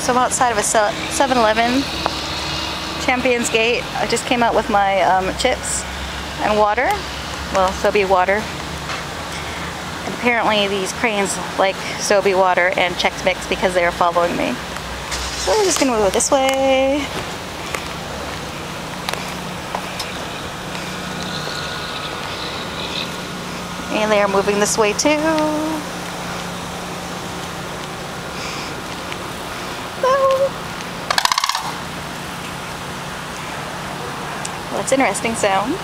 so I'm outside of a 7-Eleven, ChampionsGate. I just came out with my um, chips and water. Well, Sobe water. And apparently these cranes like Sobe water and Chex Mix because they are following me. So I'm just gonna go this way. And they are moving this way too. Well, that's interesting sound.